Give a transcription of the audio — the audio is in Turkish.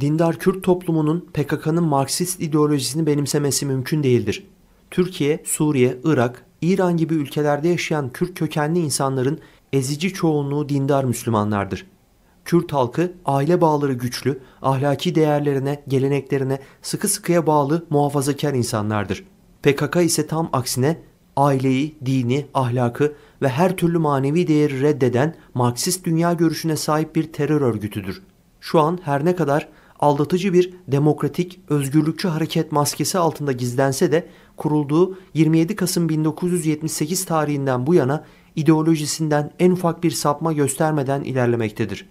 Dindar Kürt toplumunun PKK'nın Marksist ideolojisini benimsemesi mümkün değildir. Türkiye, Suriye, Irak, İran gibi ülkelerde yaşayan Kürt kökenli insanların ezici çoğunluğu dindar Müslümanlardır. Kürt halkı aile bağları güçlü, ahlaki değerlerine, geleneklerine sıkı sıkıya bağlı muhafazakar insanlardır. PKK ise tam aksine aileyi, dini, ahlakı ve her türlü manevi değeri reddeden Marksist dünya görüşüne sahip bir terör örgütüdür. Şu an her ne kadar aldatıcı bir demokratik, özgürlükçü hareket maskesi altında gizlense de kurulduğu 27 Kasım 1978 tarihinden bu yana ideolojisinden en ufak bir sapma göstermeden ilerlemektedir.